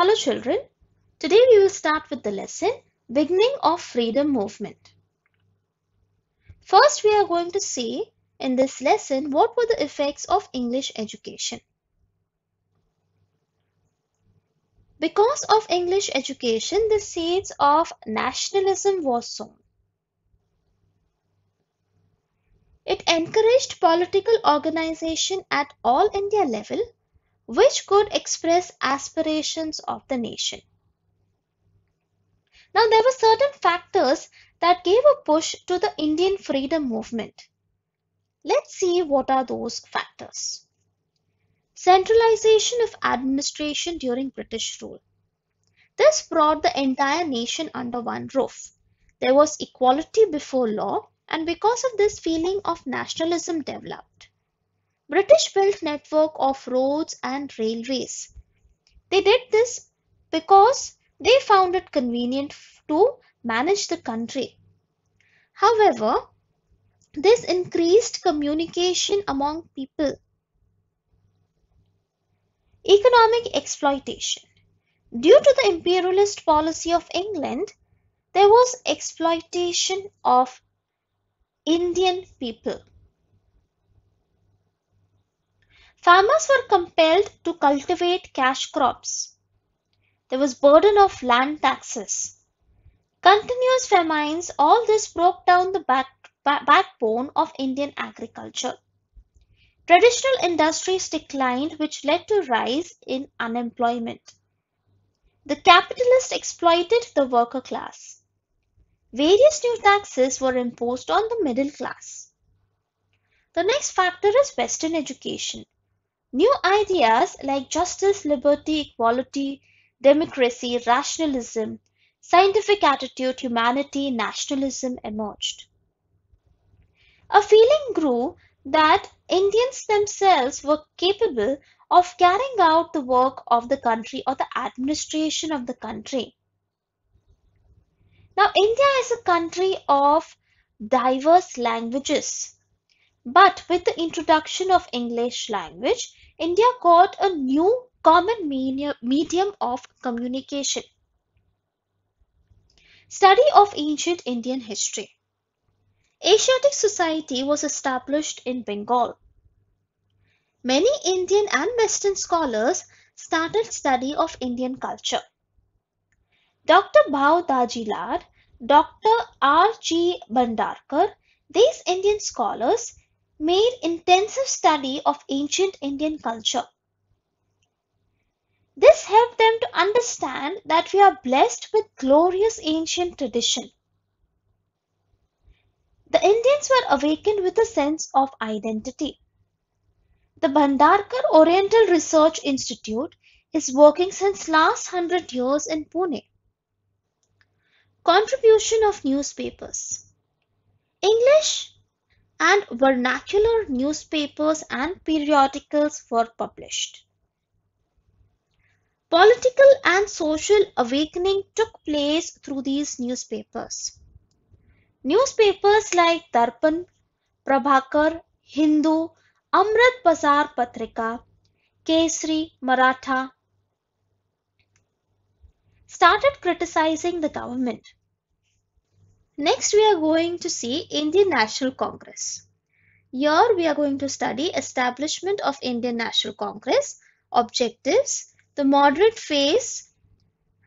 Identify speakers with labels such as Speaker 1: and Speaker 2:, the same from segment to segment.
Speaker 1: Hello children. Today we will start with the lesson Beginning of Freedom Movement. First we are going to see in this lesson what were the effects of English education. Because of English education, the seeds of nationalism was sown. It encouraged political organization at all India level which could express aspirations of the nation. Now there were certain factors that gave a push to the Indian freedom movement. Let's see what are those factors. Centralization of administration during British rule. This brought the entire nation under one roof. There was equality before law and because of this feeling of nationalism developed. British built network of roads and railways. They did this because they found it convenient to manage the country. However, this increased communication among people. Economic exploitation. Due to the imperialist policy of England, there was exploitation of Indian people. Farmers were compelled to cultivate cash crops. There was burden of land taxes. Continuous famines, all this broke down the back, back, backbone of Indian agriculture. Traditional industries declined which led to rise in unemployment. The capitalists exploited the worker class. Various new taxes were imposed on the middle class. The next factor is Western education. New ideas like justice, liberty, equality, democracy, rationalism, scientific attitude, humanity, nationalism emerged. A feeling grew that Indians themselves were capable of carrying out the work of the country or the administration of the country. Now, India is a country of diverse languages. But with the introduction of English language, India got a new common medium of communication. Study of ancient Indian history. Asiatic society was established in Bengal. Many Indian and Western scholars started study of Indian culture. Dr. Bhav Lad, Dr. R. G. Bhandarkar, these Indian scholars made intensive study of ancient Indian culture. This helped them to understand that we are blessed with glorious ancient tradition. The Indians were awakened with a sense of identity. The Bhandarkar Oriental Research Institute is working since last hundred years in Pune. Contribution of newspapers. English and vernacular newspapers and periodicals were published. Political and social awakening took place through these newspapers. Newspapers like Darpan, Prabhakar, Hindu, Amrit Bazar Patrika, Kesari, Maratha started criticizing the government. Next, we are going to see Indian National Congress. Here, we are going to study establishment of Indian National Congress, objectives, the moderate phase,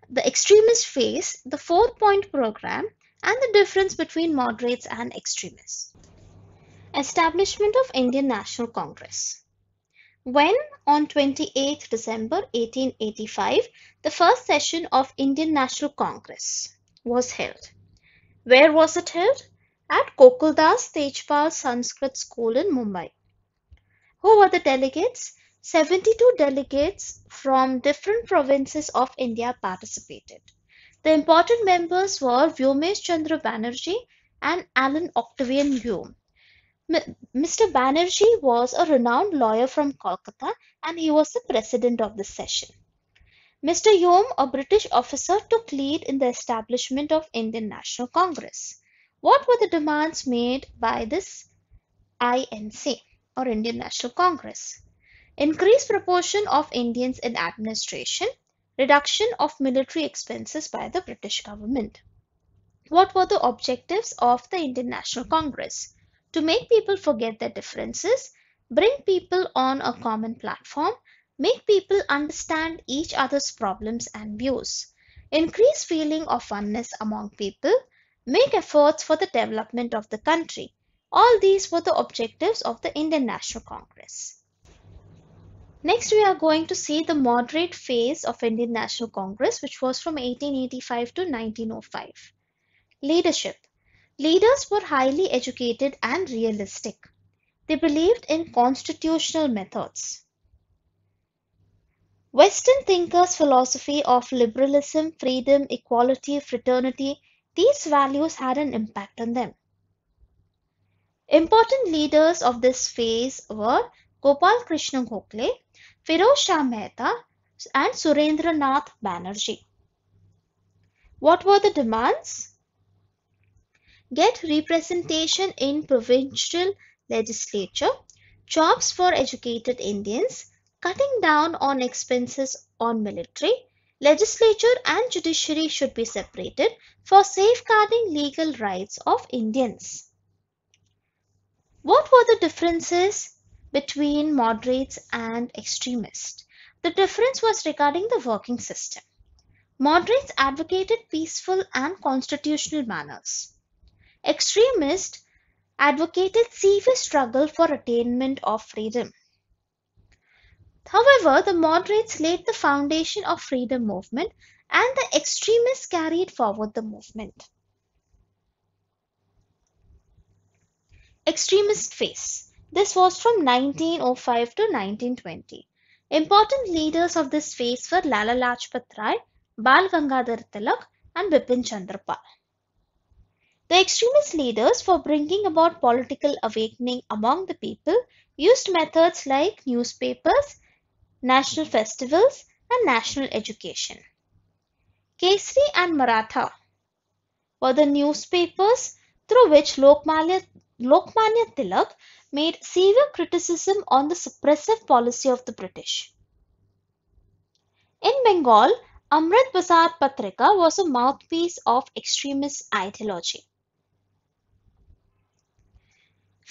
Speaker 1: the extremist phase, the four-point program, and the difference between moderates and extremists. Establishment of Indian National Congress. When on 28 December 1885, the first session of Indian National Congress was held. Where was it held? At Gokuldas Tejpal Sanskrit School in Mumbai. Who were the delegates? 72 delegates from different provinces of India participated. The important members were Vyomesh Chandra Banerjee and Allan Octavian Hume. Mr. Banerjee was a renowned lawyer from Kolkata and he was the president of the session. Mr. Hume, a British officer, took lead in the establishment of Indian National Congress. What were the demands made by this INC or Indian National Congress? Increased proportion of Indians in administration, reduction of military expenses by the British government. What were the objectives of the Indian National Congress? To make people forget their differences, bring people on a common platform, make people understand each other's problems and views, increase feeling of oneness among people, make efforts for the development of the country. All these were the objectives of the Indian National Congress. Next, we are going to see the moderate phase of Indian National Congress, which was from 1885 to 1905. Leadership. Leaders were highly educated and realistic. They believed in constitutional methods. Western thinkers' philosophy of liberalism, freedom, equality, fraternity, these values had an impact on them. Important leaders of this phase were Gopal Krishna Gokhale, Firoz Shah Mehta and Surendranath Banerjee. What were the demands? Get representation in provincial legislature, jobs for educated Indians, cutting down on expenses on military, legislature and judiciary should be separated for safeguarding legal rights of Indians. What were the differences between moderates and extremists. The difference was regarding the working system. Moderates advocated peaceful and constitutional manners. Extremists advocated severe struggle for attainment of freedom. However, the moderates laid the foundation of freedom movement and the extremists carried forward the movement. Extremist phase. This was from 1905 to 1920. Important leaders of this phase were Lala Lajpat Rai, Bal Gangadhar Tilak and Bipin Chandra Pal. The extremist leaders for bringing about political awakening among the people used methods like newspapers, national festivals and national education. Kesari and Maratha were the newspapers through which Lokmanya, Lokmanya Tilak made severe criticism on the suppressive policy of the British. In Bengal, Amrit Bazar Patrika was a mouthpiece of extremist ideology.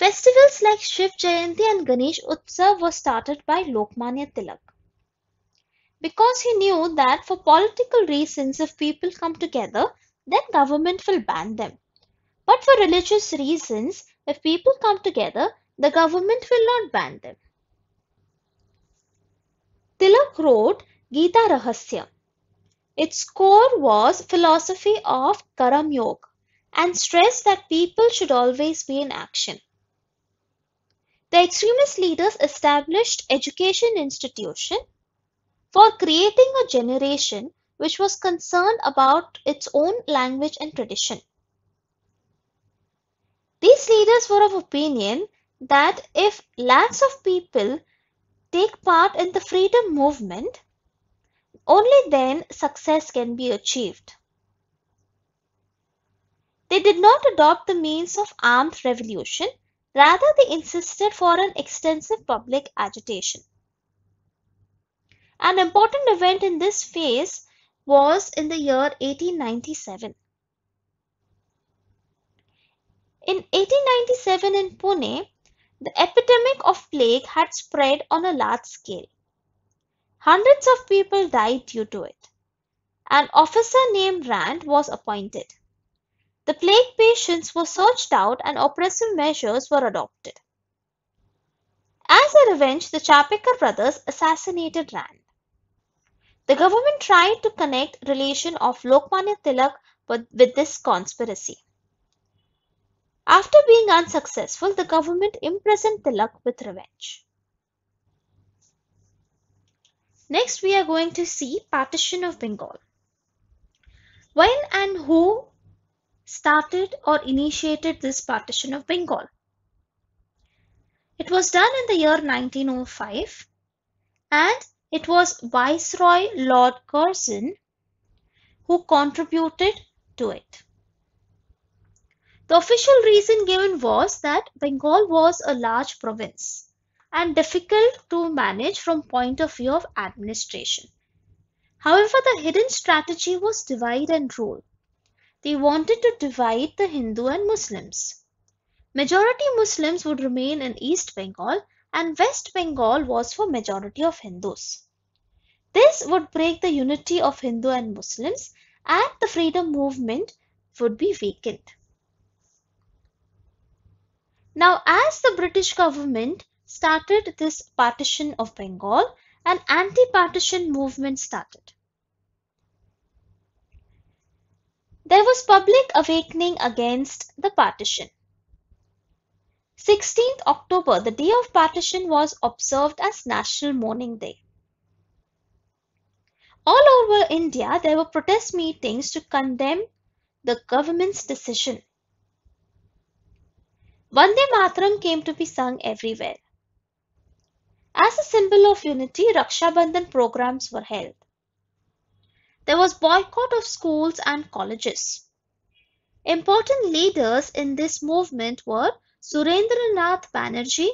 Speaker 1: Festivals like Shiv Jayanti and Ganesh Utsav were started by Lokmanya Tilak. Because he knew that for political reasons, if people come together, then government will ban them. But for religious reasons, if people come together, the government will not ban them. Tilak wrote Gita Rahasya. Its core was philosophy of Karam Yoga and stressed that people should always be in action. The extremist leaders established education institution for creating a generation which was concerned about its own language and tradition. These leaders were of opinion that if lakhs of people take part in the freedom movement, only then success can be achieved. They did not adopt the means of armed revolution, rather they insisted for an extensive public agitation. An important event in this phase was in the year 1897. In 1897 in Pune, the epidemic of plague had spread on a large scale. Hundreds of people died due to it. An officer named Rand was appointed. The plague patients were searched out and oppressive measures were adopted. As a revenge, the Chapekar brothers assassinated Rand. The government tried to connect relation of Lokmanya Tilak with, with this conspiracy. After being unsuccessful, the government imprisoned Tilak with revenge. Next, we are going to see partition of Bengal. When and who started or initiated this partition of Bengal? It was done in the year 1905 and it was Viceroy Lord Curzon who contributed to it. The official reason given was that Bengal was a large province and difficult to manage from point of view of administration. However, the hidden strategy was divide and rule. They wanted to divide the Hindu and Muslims. Majority Muslims would remain in East Bengal and West Bengal was for majority of Hindus. This would break the unity of Hindu and Muslims and the freedom movement would be weakened. Now as the British government started this partition of Bengal, an anti-partition movement started. There was public awakening against the partition. 16th October, the day of partition was observed as National Mourning Day. All over India, there were protest meetings to condemn the government's decision. Vande Mataram came to be sung everywhere. As a symbol of unity, Raksha Bandhan programs were held. There was boycott of schools and colleges. Important leaders in this movement were Surendranath Banerjee,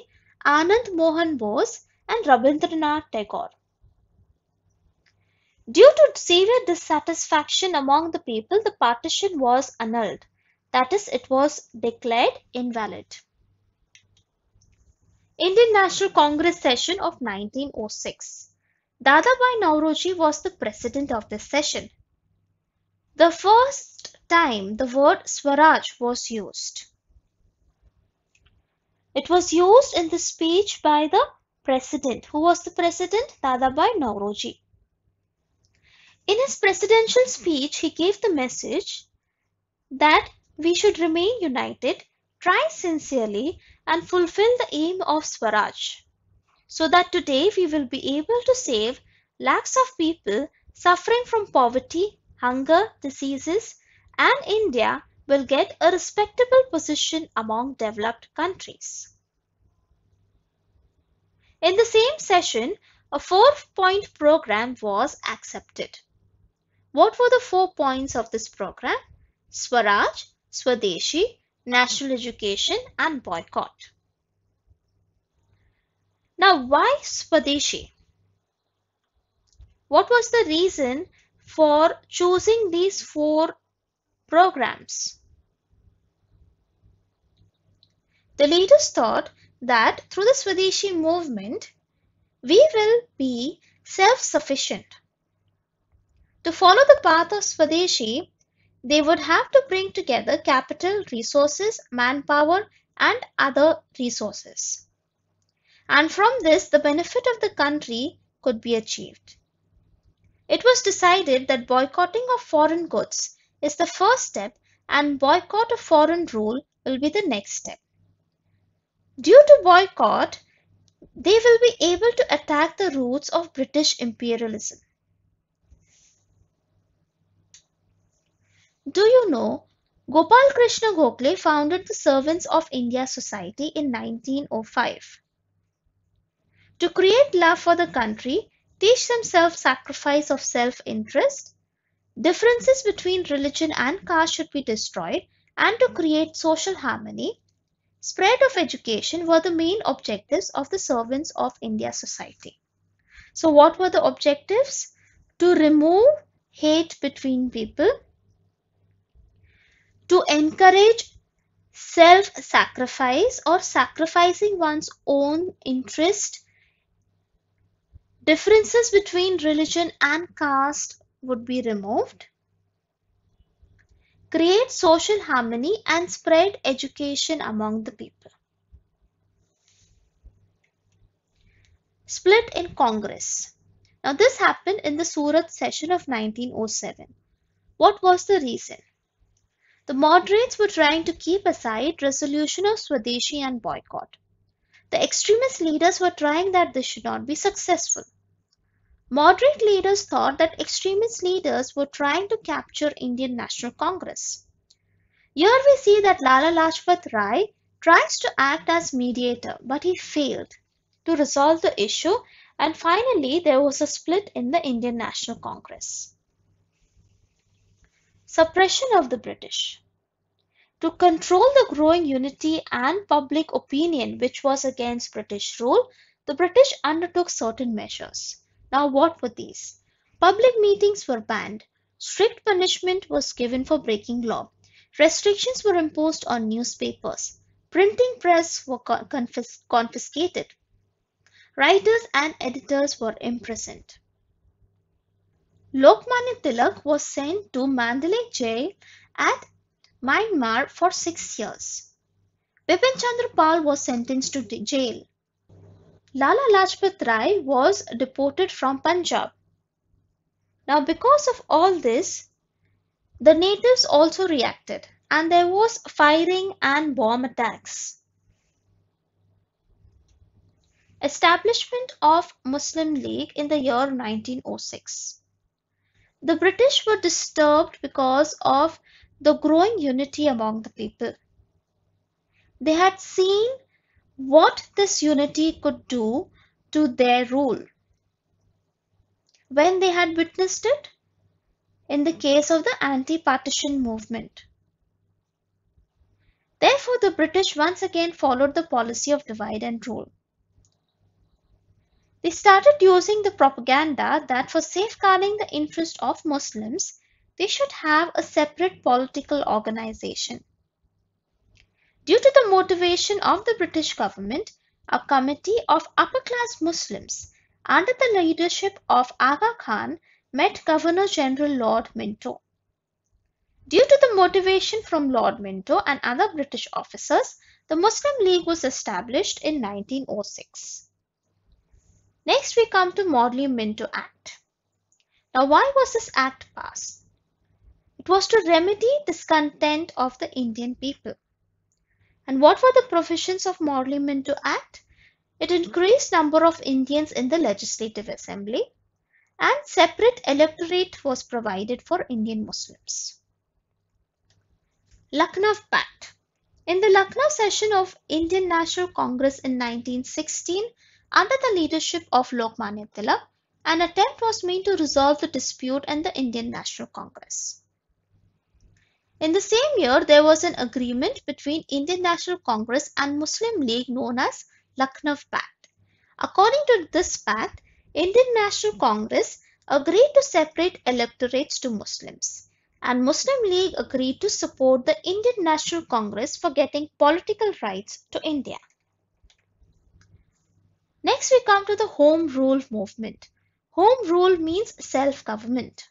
Speaker 1: Anand Mohan Bose and Rabindranath Tagore. Due to severe dissatisfaction among the people, the partition was annulled. That is, it was declared invalid. Indian National Congress session of 1906. Dadabhai Naoroji was the president of this session. The first time the word Swaraj was used. It was used in the speech by the president. Who was the president? Dadabhai Naoroji. In his presidential speech, he gave the message that we should remain united, try sincerely and fulfill the aim of Swaraj so that today we will be able to save lakhs of people suffering from poverty, hunger, diseases and India will get a respectable position among developed countries. In the same session, a four-point program was accepted. What were the four points of this program? Swaraj, Swadeshi, national education and boycott. Now, why Swadeshi? What was the reason for choosing these four programs? The leaders thought that through the Swadeshi movement, we will be self-sufficient. To follow the path of Swadeshi, they would have to bring together capital, resources, manpower and other resources and from this the benefit of the country could be achieved. It was decided that boycotting of foreign goods is the first step and boycott of foreign rule will be the next step. Due to boycott, they will be able to attack the roots of British imperialism. Do you know Gopal Krishna Gokhale founded the Servants of India Society in 1905 to create love for the country, teach them self-sacrifice of self-interest, differences between religion and caste should be destroyed, and to create social harmony, spread of education were the main objectives of the servants of India society. So what were the objectives? To remove hate between people, to encourage self-sacrifice or sacrificing one's own interest Differences between religion and caste would be removed. Create social harmony and spread education among the people. Split in Congress. Now this happened in the Surat session of 1907. What was the reason? The moderates were trying to keep aside resolution of Swadeshi and boycott. The extremist leaders were trying that this should not be successful. Moderate leaders thought that extremist leaders were trying to capture Indian National Congress. Here we see that Lala Lajpat Rai tries to act as mediator but he failed to resolve the issue and finally there was a split in the Indian National Congress. Suppression of the British To control the growing unity and public opinion which was against British rule, the British undertook certain measures. Now what were these? Public meetings were banned. Strict punishment was given for breaking law. Restrictions were imposed on newspapers. Printing press were confis confiscated. Writers and editors were imprisoned. Lokmanya Tilak was sent to Mandalay jail at Myanmar for six years. Bipin Chandra Pal was sentenced to jail. Lala Lajpat Rai was deported from Punjab. Now because of all this, the natives also reacted and there was firing and bomb attacks. Establishment of Muslim League in the year 1906. The British were disturbed because of the growing unity among the people. They had seen what this unity could do to their rule when they had witnessed it in the case of the anti-partition movement. Therefore, the British once again followed the policy of divide and rule. They started using the propaganda that for safeguarding the interest of Muslims, they should have a separate political organization. Due to the motivation of the British government, a committee of upper-class Muslims under the leadership of Aga Khan met Governor General Lord Minto. Due to the motivation from Lord Minto and other British officers, the Muslim League was established in 1906. Next we come to Morley-Minto Act. Now why was this act passed? It was to remedy discontent of the Indian people. And what were the provisions of Morley-Minto Act? It increased number of Indians in the Legislative Assembly and separate electorate was provided for Indian Muslims. Lucknow Pact In the Lucknow session of Indian National Congress in 1916, under the leadership of Lokmanya Tilak, an attempt was made to resolve the dispute in the Indian National Congress. In the same year, there was an agreement between Indian National Congress and Muslim League known as Lucknow Pact. According to this pact, Indian National Congress agreed to separate electorates to Muslims and Muslim League agreed to support the Indian National Congress for getting political rights to India. Next we come to the Home Rule movement. Home Rule means self-government.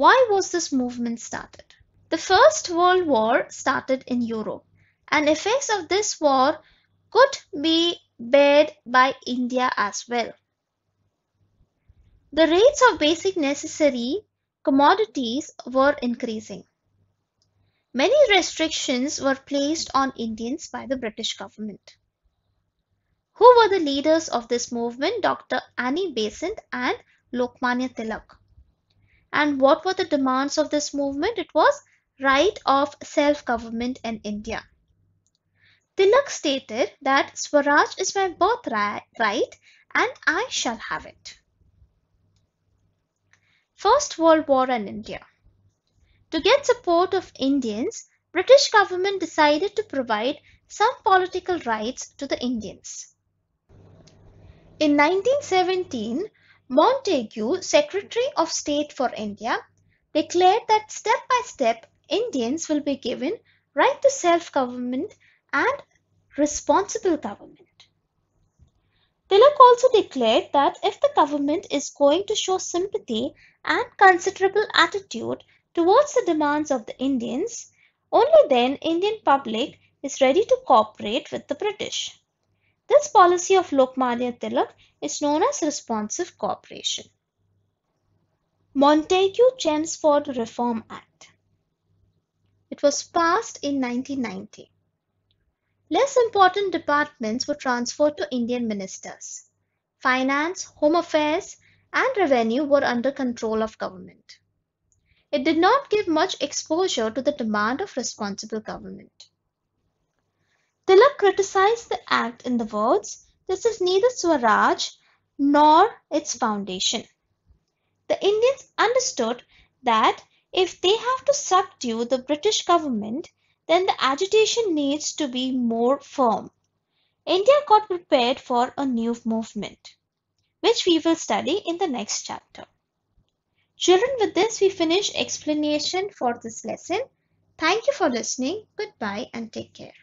Speaker 1: Why was this movement started? The First World War started in Europe and effects of this war could be bared by India as well. The rates of basic necessary commodities were increasing. Many restrictions were placed on Indians by the British government. Who were the leaders of this movement? Dr. Annie Besant and Lokmanya Tilak. And what were the demands of this movement? It was right of self-government in India. Tilak stated that Swaraj is my birthright and I shall have it. First World War and India. To get support of Indians, British government decided to provide some political rights to the Indians. In 1917, Montagu, Secretary of State for India, declared that step by step Indians will be given right to self-government and responsible government. Tilak also declared that if the government is going to show sympathy and considerable attitude towards the demands of the Indians, only then Indian public is ready to cooperate with the British. This policy of Lokmanya Tilak is known as responsive cooperation. Montagu-Chelmsford Reform Act. It was passed in 1990. Less important departments were transferred to Indian ministers. Finance, Home Affairs and Revenue were under control of government. It did not give much exposure to the demand of responsible government. Tilak criticized the act in the words, this is neither Swaraj nor its foundation. The Indians understood that if they have to subdue the British government, then the agitation needs to be more firm. India got prepared for a new movement. which we will study in the next chapter. Children, with this we finish explanation for this lesson. Thank you for listening. Goodbye and take care.